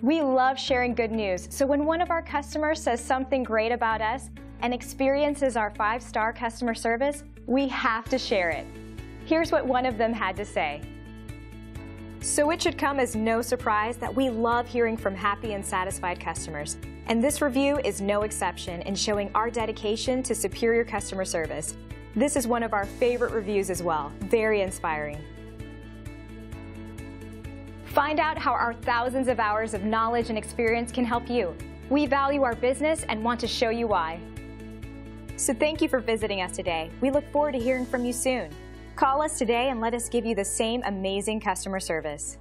We love sharing good news, so when one of our customers says something great about us and experiences our five-star customer service, we have to share it. Here's what one of them had to say. So it should come as no surprise that we love hearing from happy and satisfied customers. And this review is no exception in showing our dedication to superior customer service. This is one of our favorite reviews as well. Very inspiring. Find out how our thousands of hours of knowledge and experience can help you. We value our business and want to show you why. So thank you for visiting us today. We look forward to hearing from you soon. Call us today and let us give you the same amazing customer service.